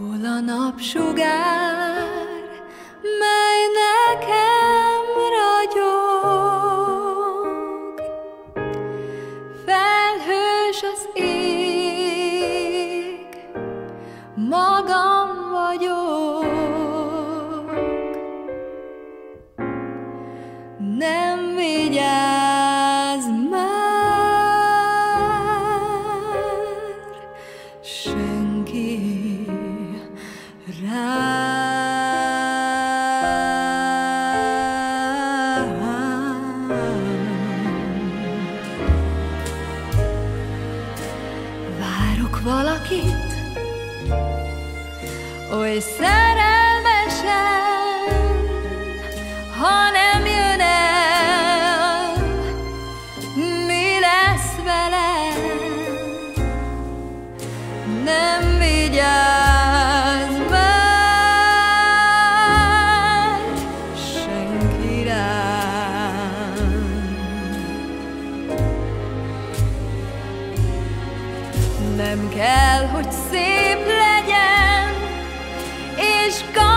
Hol a napsugár, mely nekem ragyog? Felhős az ég, valakit, oly szerelmesen, Nem kell, hogy szép legyen és gazdag,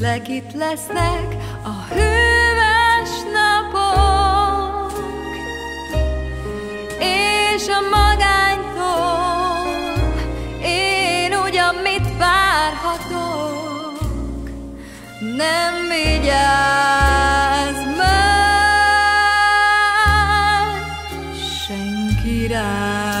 Félek itt lesznek a hűvös napok, és a magánytól én ugyan mit várhatok, nem vigyáz már senki rám.